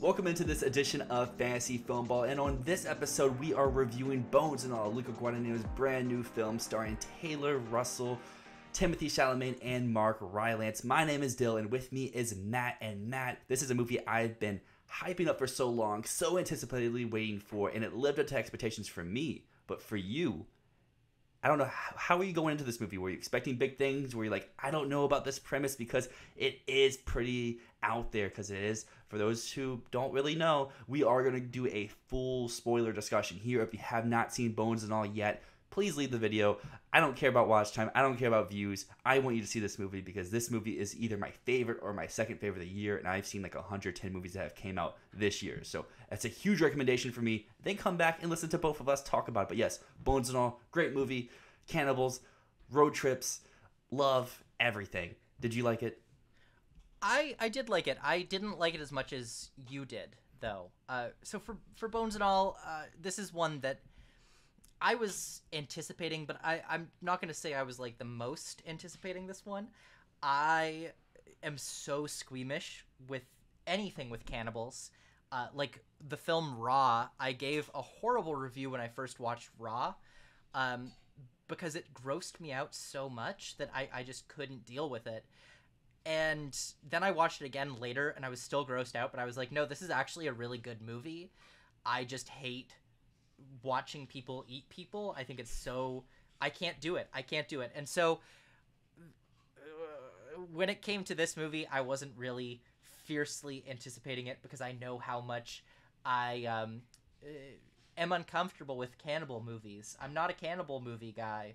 Welcome into this edition of Fantasy Filmball, and on this episode, we are reviewing Bones and All, Luca Guadagnino's brand new film starring Taylor Russell, Timothée Chalamet, and Mark Rylance. My name is Dyl, and with me is Matt. And Matt, this is a movie I've been hyping up for so long, so anticipatedly waiting for, and it lived up to expectations for me. But for you, I don't know how, are you going into this movie? Were you expecting big things? Were you like, I don't know about this premise because it is pretty out there? Because it is for those who don't really know, we are going to do a full spoiler discussion here. If you have not seen Bones and All yet, please leave the video. I don't care about watch time. I don't care about views. I want you to see this movie because this movie is either my favorite or my second favorite of the year, and I've seen like 110 movies that have came out this year. So that's a huge recommendation for me. Then come back and listen to both of us talk about it. But yes, Bones and All, great movie. Cannibals, road trips, love, everything. Did you like it? I I did like it. I didn't like it as much as you did, though. Uh, so for for Bones and All, uh, this is one that I was anticipating, but I I'm not gonna say I was like the most anticipating this one. I am so squeamish with anything with cannibals. Uh, like the film Raw, I gave a horrible review when I first watched Raw, um, because it grossed me out so much that I, I just couldn't deal with it. And then I watched it again later and I was still grossed out, but I was like, no, this is actually a really good movie. I just hate watching people eat people. I think it's so. I can't do it. I can't do it. And so uh, when it came to this movie, I wasn't really fiercely anticipating it because I know how much I um, uh, am uncomfortable with cannibal movies. I'm not a cannibal movie guy.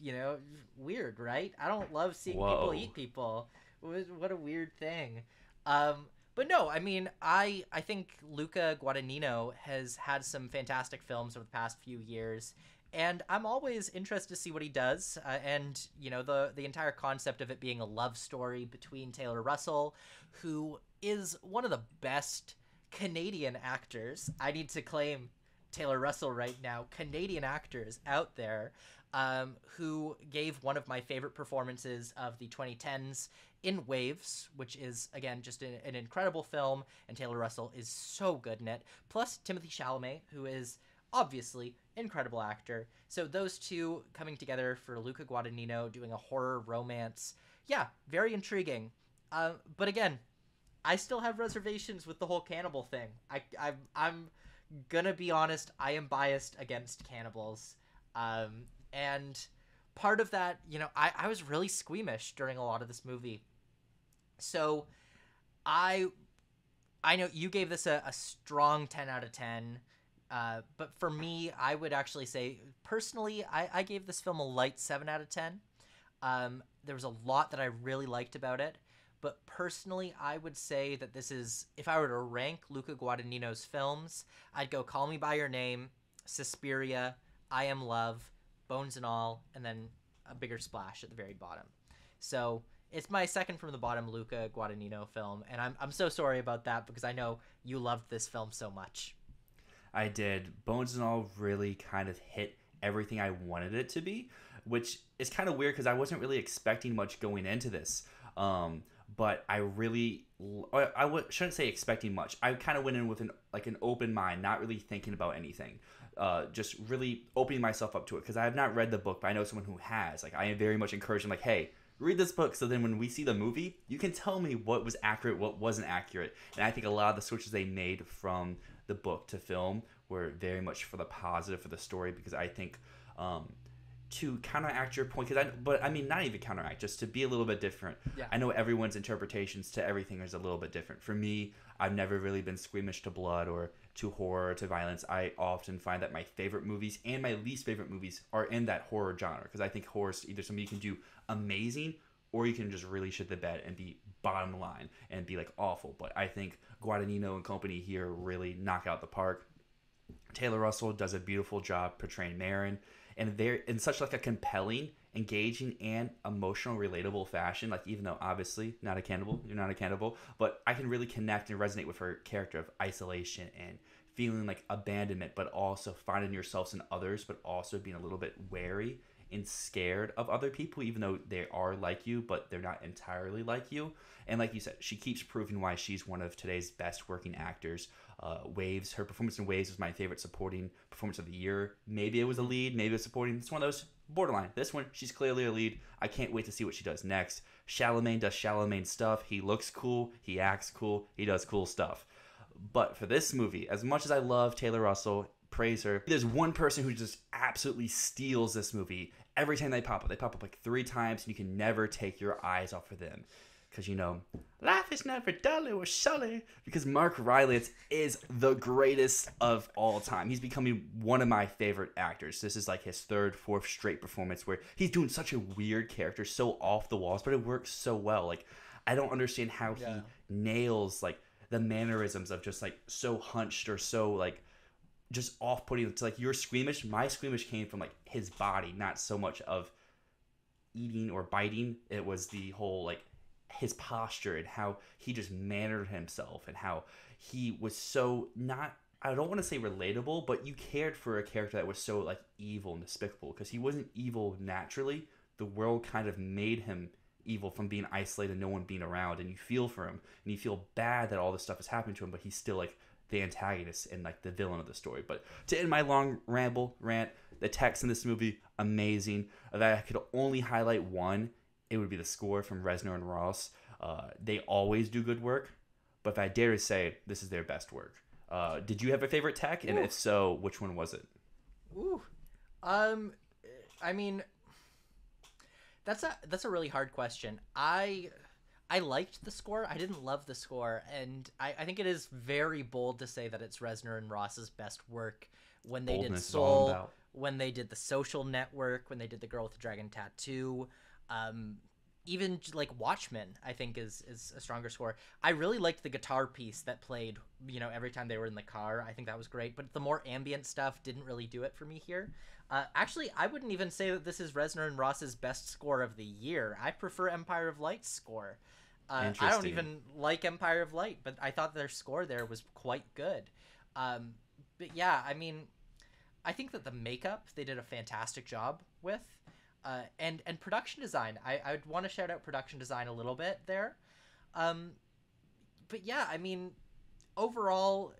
You know, weird, right? I don't love seeing Whoa. people eat people. What what a weird thing. Um, but no, I mean, I I think Luca Guadagnino has had some fantastic films over the past few years, and I'm always interested to see what he does. Uh, and you know, the the entire concept of it being a love story between Taylor Russell, who is one of the best Canadian actors. I need to claim Taylor Russell right now, Canadian actors out there. Um, who gave one of my favorite performances of the 2010s in Waves, which is again just an, an incredible film, and Taylor Russell is so good in it. Plus Timothée Chalamet, who is obviously incredible actor. So those two coming together for Luca Guadagnino doing a horror romance, yeah, very intriguing. Uh, but again, I still have reservations with the whole cannibal thing. I, I I'm gonna be honest. I am biased against cannibals. Um, and part of that, you know, I, I was really squeamish during a lot of this movie. So I I know you gave this a, a strong 10 out of 10. Uh, but for me, I would actually say, personally, I, I gave this film a light 7 out of 10. Um, there was a lot that I really liked about it. But personally, I would say that this is, if I were to rank Luca Guadagnino's films, I'd go Call Me By Your Name, Suspiria, I Am Love, Bones and All, and then a bigger splash at the very bottom. So it's my second from the bottom Luca Guadagnino film, and I'm I'm so sorry about that because I know you loved this film so much. I did. Bones and All really kind of hit everything I wanted it to be, which is kind of weird because I wasn't really expecting much going into this. Um, but I really, I shouldn't say expecting much. I kind of went in with an like an open mind, not really thinking about anything. Uh, just really opening myself up to it because I have not read the book, but I know someone who has. Like I am very much encouraged. I'm like, hey, read this book so then when we see the movie, you can tell me what was accurate, what wasn't accurate. And I think a lot of the switches they made from the book to film were very much for the positive for the story because I think um, to counteract your point because I but I mean not even counteract just to be a little bit different. Yeah. I know everyone's interpretations to everything is a little bit different. For me, I've never really been squeamish to blood or to horror or to violence. I often find that my favorite movies and my least favorite movies are in that horror genre because I think horror is either something you can do amazing or you can just really shit the bed and be bottom line and be like awful. But I think Guadagnino and company here really knock out the park. Taylor Russell does a beautiful job portraying Maren and they're in such like a compelling, engaging, and emotional, relatable fashion. Like even though obviously not a cannibal, you're not a cannibal, but I can really connect and resonate with her character of isolation and feeling like abandonment, but also finding yourselves in others, but also being a little bit wary and scared of other people, even though they are like you, but they're not entirely like you. And like you said, she keeps proving why she's one of today's best working actors. Uh, Waves, her performance in Waves was my favorite supporting performance of the year. Maybe it was a lead, maybe it was supporting. It's one of those borderline. This one, she's clearly a lead. I can't wait to see what she does next. Chalamet does Chalamet stuff. He looks cool, he acts cool, he does cool stuff. But for this movie, as much as I love Taylor Russell, praise her, there's one person who just absolutely steals this movie. Every time they pop up, they pop up like three times, and you can never take your eyes off of them because you know life is never dull or sully because mark rylance is the greatest of all time. He's becoming one of my favorite actors. This is like his third fourth straight performance where he's doing such a weird character so off the walls but it works so well. Like i don't understand how Yeah. he nails like the mannerisms of just like so hunched or so like just off-putting. It's like your squeamish my squeamish came from like his body not so much of eating or biting. It was the whole like his posture and how he just mannered himself and how he was so not I don't want to say relatable, but you cared for a character that was so like evil and despicable because he wasn't evil naturally. The world kind of made him evil from being isolated, no one being around, and you feel for him and you feel bad that all this stuff is happening to him, but he's still like the antagonist and like the villain of the story. But to end my long ramble rant, the text in this movie amazing. That I could only highlight one, it would be the score from Reznor and Ross. Uh, they always do good work, but if I dare to say, this is their best work. Uh, did you have a favorite tech, and Ooh. if so, which one was it? Ooh. Um I mean that's a that's a really hard question. I I liked the score. I didn't love the score, and I, I think it is very bold to say that it's Reznor and Ross's best work when they did Boldness all Soul, when they did the Social Network, when they did the Girl with the Dragon Tattoo, um, even like Watchmen, I think is is a stronger score. I really liked the guitar piece that played, you know, every time they were in the car. I think that was great. But the more ambient stuff didn't really do it for me here. Uh, actually, I wouldn't even say that this is Reznor and Ross's best score of the year. I prefer Empire of Light's score. Uh, I don't even like Empire of Light, but I thought their score there was quite good. Um, but yeah, I mean, I think that the makeup they did a fantastic job with, uh, and and production design. I I would want to shout out production design a little bit there. Um, but yeah, I mean, overall,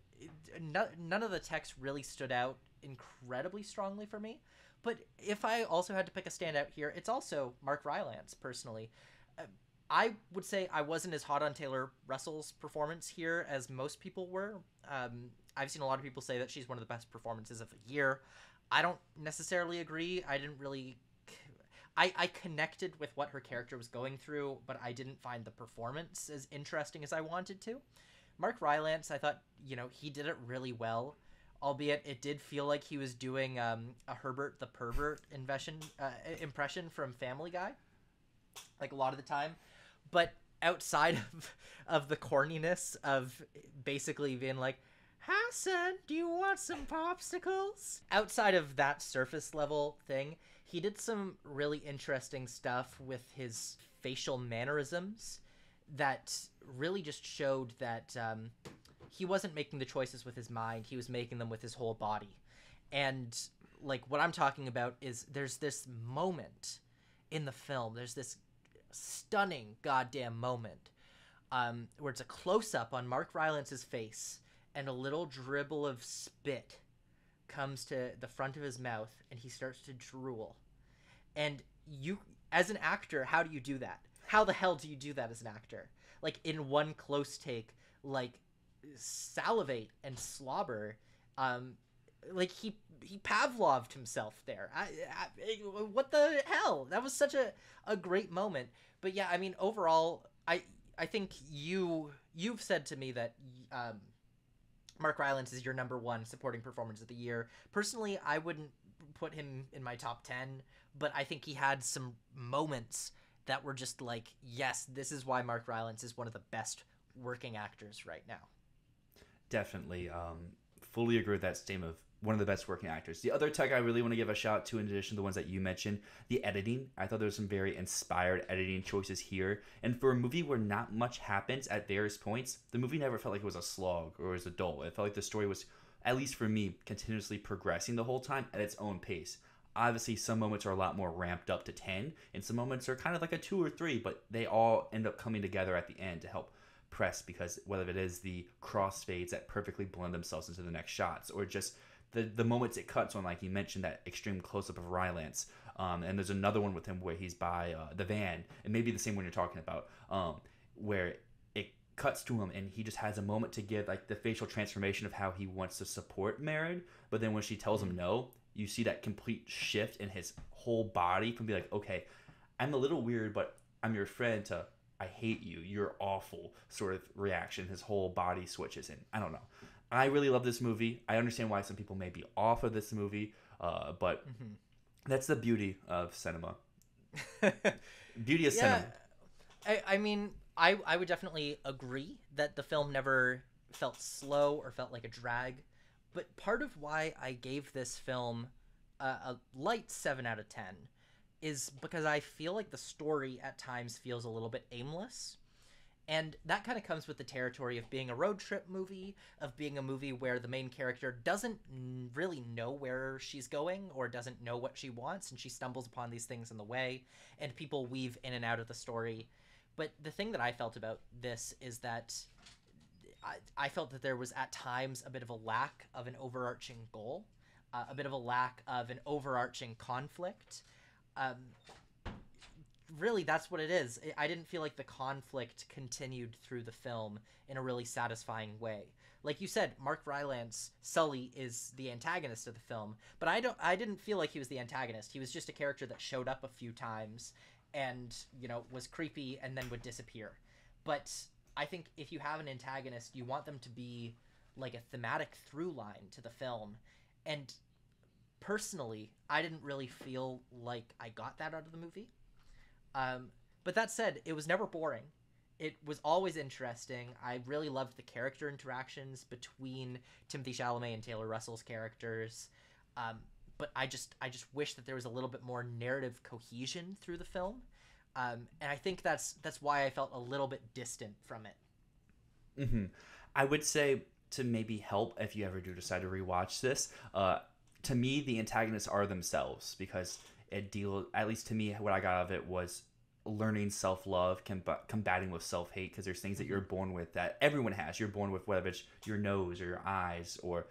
no, none of the text really stood out incredibly strongly for me. But if I also had to pick a standout here, it's also Mark Rylance personally. Uh, I would say I wasn't as hot on Taylor Russell's performance here as most people were. Um, I've seen a lot of people say that she's one of the best performances of the year. I don't necessarily agree. I didn't really. I, I connected with what her character was going through, but I didn't find the performance as interesting as I wanted to. Mark Rylance, I thought, you know, he did it really well, albeit it did feel like he was doing um, a Herbert the Pervert impression, uh, impression from Family Guy, like a lot of the time. But outside of, of the corniness of basically being like, Hassan, do you want some popsicles? Outside of that surface level thing, he did some really interesting stuff with his facial mannerisms that really just showed that um, he wasn't making the choices with his mind, he was making them with his whole body. And, like, what I'm talking about is there's this moment in the film, there's this stunning goddamn moment um, where it's a close up on Mark Rylance's face and a little dribble of spit comes to the front of his mouth and he starts to drool. And you, as an actor, how do you do that? How the hell do you do that as an actor? Like in one close take, like salivate and slobber. Um, like he he Pavloved himself there. I, I, what the hell? That was such a, a great moment. But yeah, I mean, overall, I I think you you've said to me that um, Mark Rylance is your number one supporting performance of the year. Personally, I wouldn't put him in my top ten, but I think he had some moments that were just like, yes, this is why Mark Rylance is one of the best working actors right now. Definitely, um, fully agree with that statement of one of the best working actors. The other tech I really want to give a shout out to, in addition to the ones that you mentioned, the editing. I thought there was some very inspired editing choices here. And for a movie where not much happens at various points, the movie never felt like it was a slog or was a dull. It felt like the story was, at least for me, continuously progressing the whole time at its own pace. obviously some moments are a lot more ramped up to 10 and some moments are kind of like a 2 or 3 but they all end up coming together at the end to help press because whether it is the crossfades that perfectly blend themselves into the next shots or just the the moments it cuts on like you mentioned that extreme close-up of Rylance um, and there's another one with him where he's by uh, the van and maybe the same one you're talking about um, where it cuts to him and he just has a moment to give like the facial transformation of how he wants to support Maren but then when she tells him no you see that complete shift in his whole body from be like, okay, I'm a little weird, but I'm your friend to I hate you, you're awful sort of reaction. His whole body switches and I don't know. I really love this movie. I understand why some people may be off of this movie, uh, but mm-hmm. that's the beauty of cinema. beauty of yeah, cinema. I, I mean, I, I would definitely agree that the film never felt slow or felt like a drag. But part of why I gave this film a, a light 7 out of 10 is because I feel like the story at times feels a little bit aimless. And that kind of comes with the territory of being a road trip movie, of being a movie where the main character doesn't really know where she's going or doesn't know what she wants, and she stumbles upon these things in the way, and people weave in and out of the story. But the thing that I felt about this is that I, I felt that there was at times a bit of a lack of an overarching goal, uh, a bit of a lack of an overarching conflict. Um, really, that's what it is. I didn't feel like the conflict continued through the film in a really satisfying way. Like you said, Mark Rylance, Sully is the antagonist of the film, but I don't. I didn't feel like he was the antagonist. He was just a character that showed up a few times and you know was creepy and then would disappear. But I think if you have an antagonist, you want them to be like a thematic through line to the film. And personally, I didn't really feel like I got that out of the movie. Um, but that said, it was never boring. It was always interesting. I really loved the character interactions between Timothée Chalamet and Taylor Russell's characters. Um, but I just I just wish that there was a little bit more narrative cohesion through the film um, and I think that's that's why I felt a little bit distant from it. Mm-hmm. I would say to maybe help if you ever do decide to rewatch this. Uh, to me, the antagonists are themselves because it deal at least to me what I got out of it was learning self love, comb- combating with self hate because there's things that you're born with that everyone has. You're born with whether it's your nose or your eyes or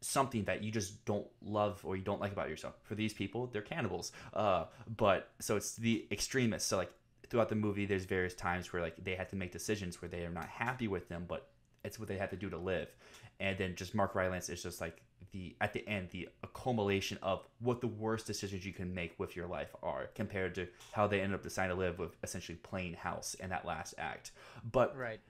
something that you just don't love or you don't like about yourself. For these people, they're cannibals. Uh, but so it's the extremists. So like throughout the movie, there's various times where like they have to make decisions where they are not happy with them, but it's what they have to do to live. And then just Mark Rylance is just like the at the end the accumulation of what the worst decisions you can make with your life are compared to how they end up deciding to live with essentially plain house in that last act. But right.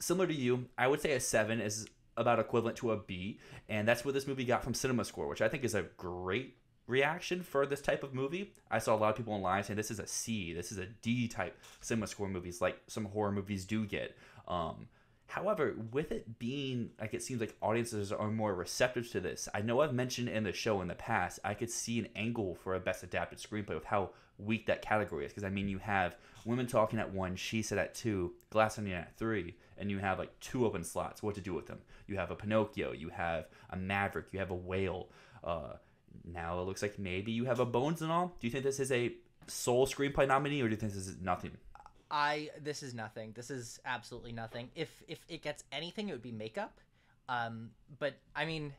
similar to you, I would say a seven is about equivalent to a B, and that's what this movie got from Cinema Score, which I think is a great reaction for this type of movie. I saw a lot of people online saying this is a C, this is a D type Cinema Score movies, like some horror movies do get. Um, however, with it being like it seems like audiences are more receptive to this, I know I've mentioned in the show in the past, I could see an angle for a best adapted screenplay with how weak that category is. Because I mean, you have women talking at one, she said at two, glass onion at three, and you have like two open slots. What to do with them? You have a Pinocchio, you have a Maverick, you have a Whale. Uh, now it looks like maybe you have a Bones and all. Do you think this is a sole screenplay nominee, or do you think this is nothing? I this is nothing. This is absolutely nothing. If if it gets anything, it would be makeup. Um, but I mean,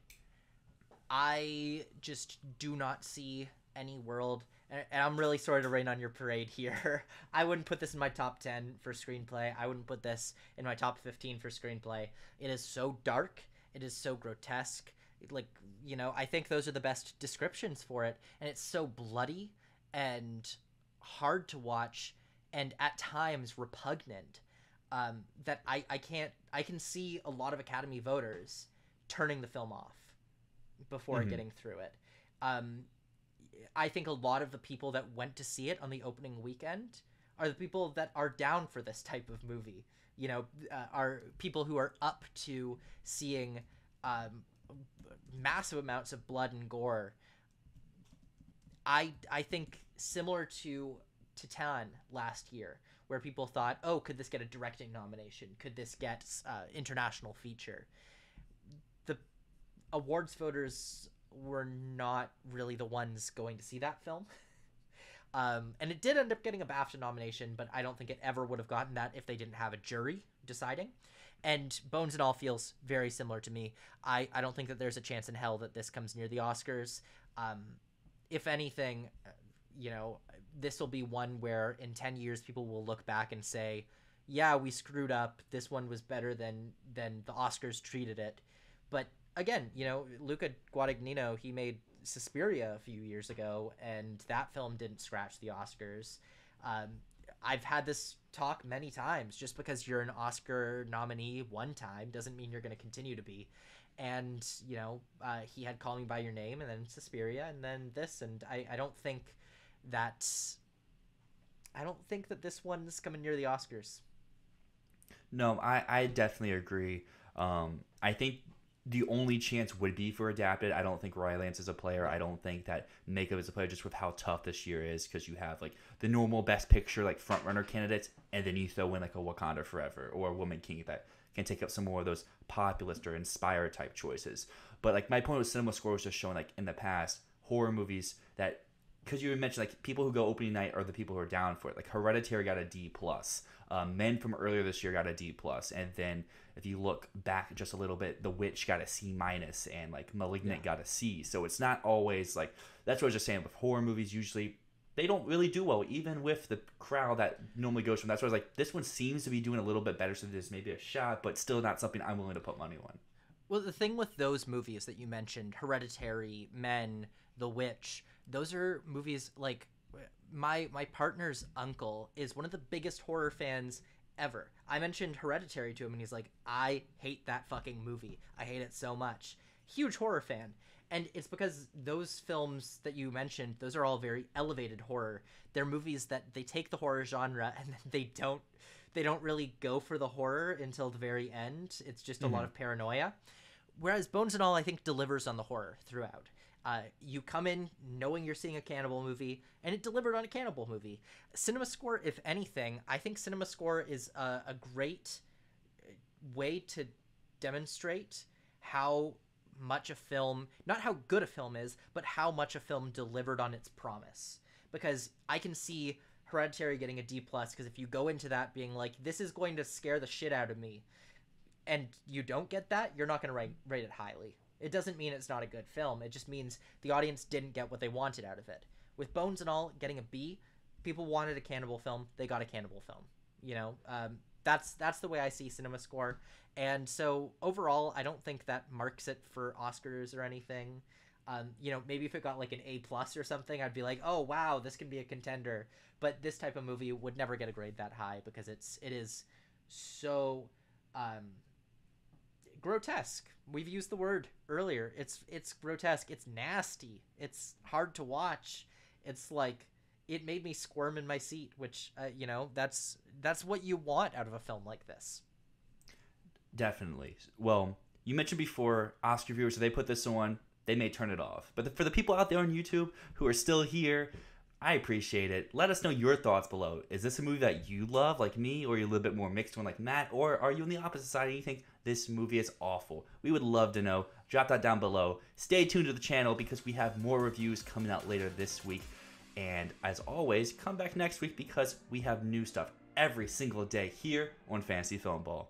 I just do not see any world and, I'm really sorry to rain on your parade here. I wouldn't put this in my top 10 for screenplay. I wouldn't put this in my top 15 for screenplay. It is so dark. It is so grotesque. Like, you know, I think those are the best descriptions for it. And it's so bloody and hard to watch and at times repugnant um, that I, I can't, I can see a lot of Academy voters turning the film off before mm-hmm. getting through it. Um, I think a lot of the people that went to see it on the opening weekend are the people that are down for this type of movie. You know, uh, are people who are up to seeing um, massive amounts of blood and gore. I I think similar to Titane last year, where people thought, oh, could this get a directing nomination? Could this get uh, international feature? The awards voters were not really the ones going to see that film. Um, and it did end up getting a BAFTA nomination, but I don't think it ever would have gotten that if they didn't have a jury deciding. And Bones and All feels very similar to me. I, I don't think that there's a chance in hell that this comes near the Oscars. Um, if anything, you know, this will be one where in 10 years people will look back and say, yeah, we screwed up. This one was better than than the Oscars treated it. But again, you know, Luca Guadagnino, he made Suspiria a few years ago, and that film didn't scratch the Oscars. Um, I've had this talk many times. Just because you're an Oscar nominee one time doesn't mean you're going to continue to be. And you know, uh, he had Call Me by Your Name, and then Suspiria, and then this, and I, I don't think that I don't think that this one's coming near the Oscars. No, I, I definitely agree. Um, I think the only chance would be for adapted. I don't think Rylance is a player. I don't think that Makeup is a player just with how tough this year is because you have like the normal best picture like front runner candidates and then you throw in like a Wakanda Forever or a Woman King that can take up some more of those populist or inspired type choices. But like my point with cinema score was just showing like in the past horror movies that because you mentioned like people who go opening night are the people who are down for it. Like Hereditary got a D plus. Um, Men from earlier this year got a D plus, and then if you look back just a little bit, The Witch got a C minus, and like Malignant yeah. got a C. So it's not always like that's what I was just saying. With horror movies, usually they don't really do well, even with the crowd that normally goes from. That's why I was like, this one seems to be doing a little bit better, so there's maybe a shot, but still not something I'm willing to put money on. Well, the thing with those movies that you mentioned, Hereditary, Men, The Witch, those are movies like my my partner's uncle is one of the biggest horror fans ever. I mentioned Hereditary to him and he's like, "I hate that fucking movie. I hate it so much." Huge horror fan. And it's because those films that you mentioned, those are all very elevated horror. They're movies that they take the horror genre and they don't they don't really go for the horror until the very end. It's just a mm-hmm. lot of paranoia. Whereas Bones and All I think delivers on the horror throughout. Uh, you come in knowing you're seeing a cannibal movie, and it delivered on a cannibal movie. Cinema Score, if anything, I think Cinema Score is a, a great uh, way to demonstrate how much a film, not how good a film is, but how much a film delivered on its promise. Because I can see Hereditary getting a D plus because if you go into that being like, this is going to scare the shit out of me, and you don't get that, you're not going to rate, rate it highly. It doesn't mean it's not a good film. It just means the audience didn't get what they wanted out of it. With Bones and All getting a B, people wanted a cannibal film. They got a cannibal film. You know, um, that's that's the way I see Cinema Score. And so overall, I don't think that marks it for Oscars or anything. Um, you know, maybe if it got like an A plus or something, I'd be like, oh wow, this can be a contender. But this type of movie would never get a grade that high because it's it is so um, grotesque. We've used the word earlier. It's it's grotesque. It's nasty. It's hard to watch. It's like it made me squirm in my seat, which uh, you know that's that's what you want out of a film like this. Definitely. Well, you mentioned before Oscar viewers, if they put this on, they may turn it off. But the, for the people out there on YouTube who are still here, I appreciate it. Let us know your thoughts below. Is this a movie that you love, like me, or you're a little bit more mixed one, like Matt, or are you on the opposite side and you think this movie is awful? We would love to know. Drop that down below. Stay tuned to the channel because we have more reviews coming out later this week. And as always, come back next week because we have new stuff every single day here on Fantasy Filmball.